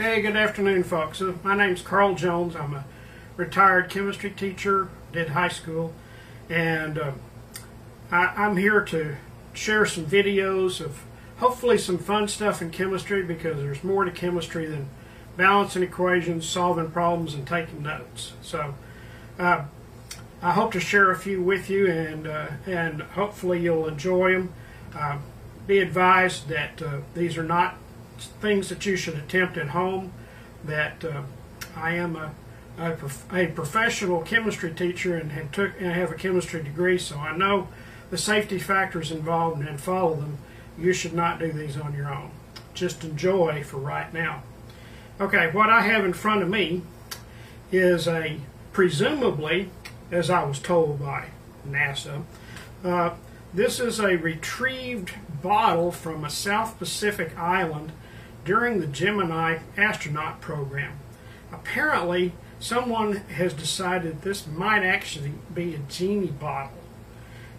Hey, good afternoon, folks. Uh, my name's Karl Jones. I'm a retired chemistry teacher, did high school, and uh, I, I'm here to share some videos of hopefully some fun stuff in chemistry because there's more to chemistry than balancing equations, solving problems, and taking notes. So uh, I hope to share a few with you, and uh, and hopefully you'll enjoy them. Uh, be advised that uh, these are not things that you should attempt at home. That uh, I am a, a, a, professional chemistry teacher and have took and have a chemistry degree, so I know the safety factors involved and follow them. You should not do these on your own. Just enjoy for right now. Okay, what I have in front of me is a presumably, as I was told by NASA, uh, this is a retrieved bottle from a South Pacific island during the Gemini astronaut program. Apparently, someone has decided this might actually be a genie bottle.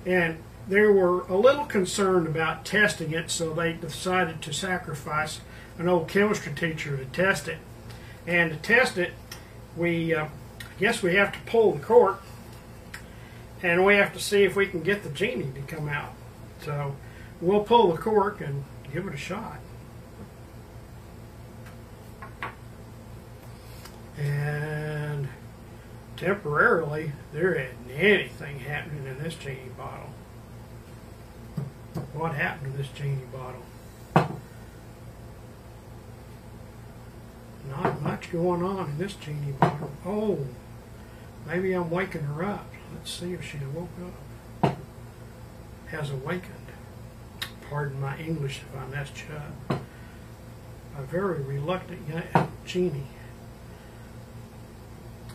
And they were a little concerned about testing it, so they decided to sacrifice an old chemistry teacher to test it. And to test it, we uh, I guess we have to pull the cork, and we have to see if we can get the genie to come out. So we'll pull the cork and give it a shot. And temporarily, there isn't anything happening in this genie bottle. What happened to this genie bottle? Not much going on in this genie bottle. Oh, maybe I'm waking her up. Let's see if she woke up. Has awakened. Pardon my English if I messed you up. A very reluctant genie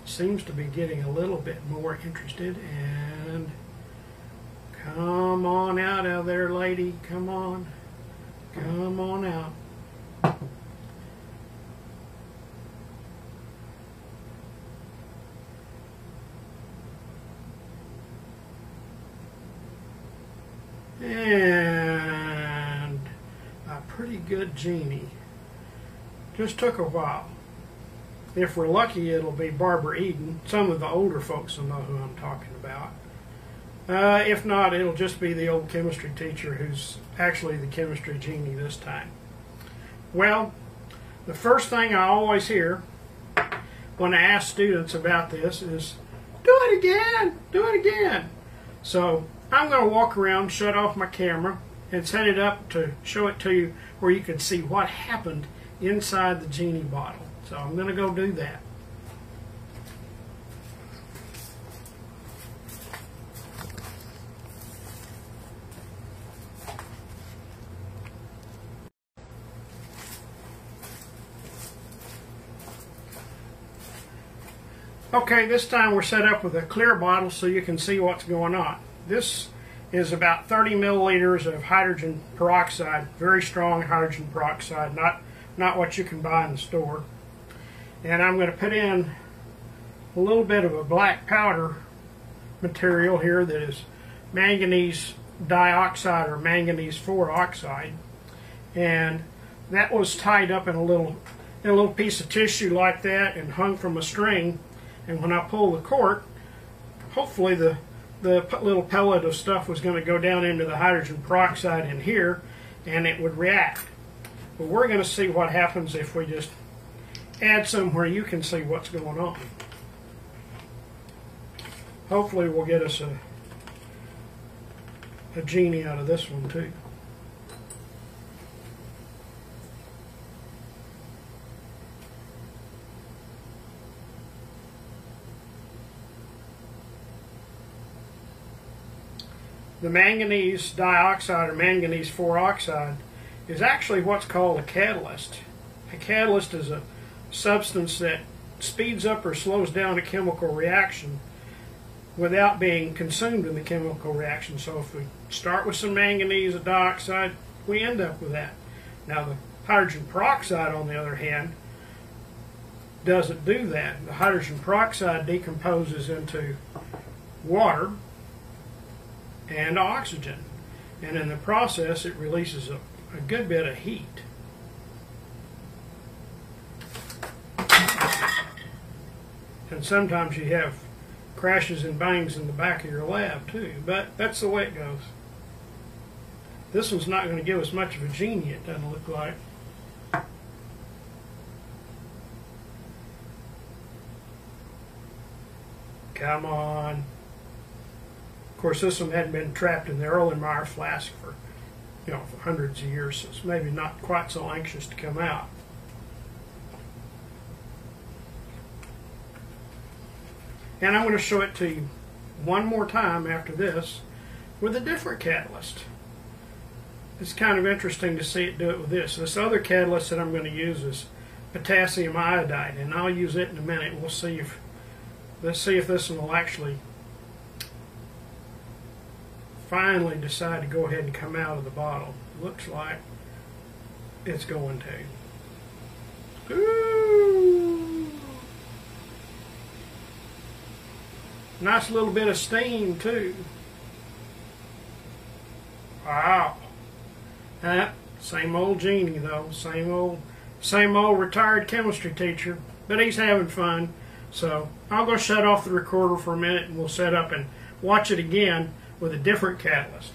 seems to be getting a little bit more interested and come on out of there lady come on. Come on out. And a pretty good genie. Just took a while if we're lucky, it'll be Barbara Eden. Some of the older folks will know who I'm talking about. Uh, if not, it'll just be the old chemistry teacher who's actually the chemistry genie this time. Well, the first thing I always hear when I ask students about this is, do it again, do it again. So I'm going to walk around, shut off my camera, and set it up to show it to you where you can see what happened inside the genie bottle. So I'm going to go do that. Okay, this time we're set up with a clear bottle so you can see what's going on. This is about 30 milliliters of hydrogen peroxide, very strong hydrogen peroxide, not, not what you can buy in the store and I'm going to put in a little bit of a black powder material here that is manganese dioxide or manganese 4 oxide and that was tied up in a little in a little piece of tissue like that and hung from a string. And when I pull the cork hopefully the the little pellet of stuff was going to go down into the hydrogen peroxide in here and it would react. But we're going to see what happens if we just add some where you can see what's going on. Hopefully we'll get us a, a genie out of this one too. The manganese dioxide or manganese 4 oxide is actually what's called a catalyst. A catalyst is a substance that speeds up or slows down a chemical reaction without being consumed in the chemical reaction. So if we start with some manganese dioxide, we end up with that. Now the hydrogen peroxide, on the other hand, doesn't do that. The hydrogen peroxide decomposes into water and oxygen. And in the process, it releases a, a good bit of heat. And sometimes you have crashes and bangs in the back of your lab too, but that's the way it goes. This one's not going to give us much of a genie, it doesn't look like. Come on. Of course, this one hadn't been trapped in the Erlenmeyer flask for, you know, for hundreds of years, so it's maybe not quite so anxious to come out. And I'm going to show it to you one more time after this with a different catalyst. It's kind of interesting to see it do it with this. This other catalyst that I'm going to use is potassium iodide, and I'll use it in a minute. We'll see if let's see if this one will actually finally decide to go ahead and come out of the bottle. Looks like it's going to. Nice little bit of steam too. Wow. Uh, same old genie though, same old same old retired chemistry teacher, but he's having fun. So I'll go shut off the recorder for a minute and we'll set up and watch it again with a different catalyst.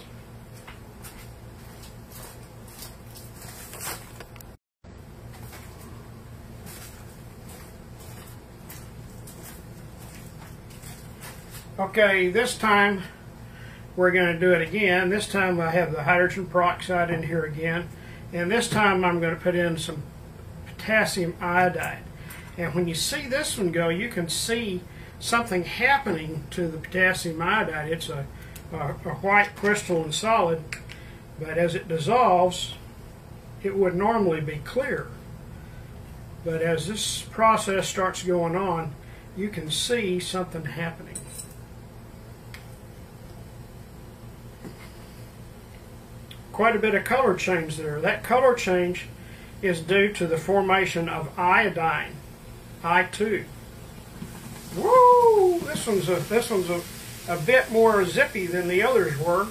Okay, this time we're going to do it again. This time I have the hydrogen peroxide in here again. And this time I'm going to put in some potassium iodide. And when you see this one go, you can see something happening to the potassium iodide. It's a, a, a white crystalline solid, but as it dissolves, it would normally be clear. But as this process starts going on, you can see something happening. Quite a bit of color change there. That color change is due to the formation of iodine. I2. Woo! This one's a this one's a, a bit more zippy than the others were.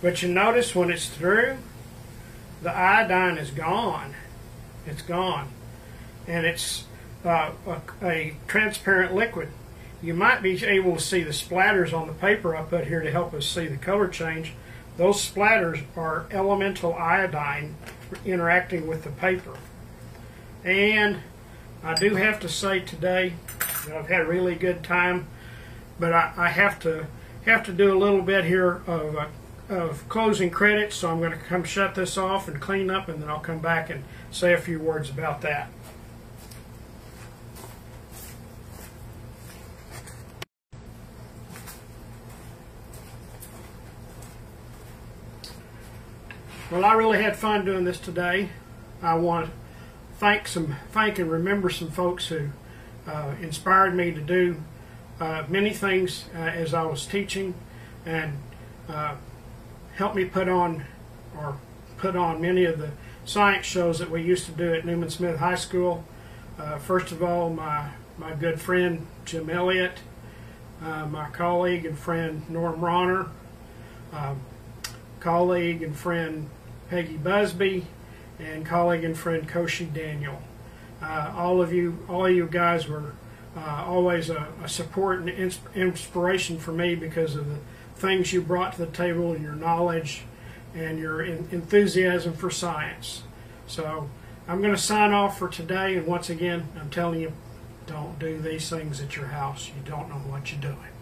But you notice when it's through, the iodine is gone. It's gone. And it's uh, a, a transparent liquid. You might be able to see the splatters on the paper I put here to help us see the color change. Those splatters are elemental iodine interacting with the paper. And I do have to say today that I've had a really good time, but I, I have to have to do a little bit here of uh, of closing credits, so I'm going to come shut this off and clean up, and then I'll come back and say a few words about that. Well, I really had fun doing this today. I want to thank some, thank and remember some folks who uh, inspired me to do uh, many things uh, as I was teaching, and uh, helped me put on or put on many of the science shows that we used to do at Newman Smith High School. Uh, first of all, my my good friend Jim Elliott, uh, my colleague and friend Norm Ronner, um, colleague and friend Peggy Busby, and colleague and friend Koshi Daniel. Uh, all of you, all you guys were uh, always a, a, support and insp inspiration for me because of the things you brought to the table and your knowledge and your enthusiasm for science. So I'm going to sign off for today, and once again, I'm telling you, don't do these things at your house. You don't know what you're doing.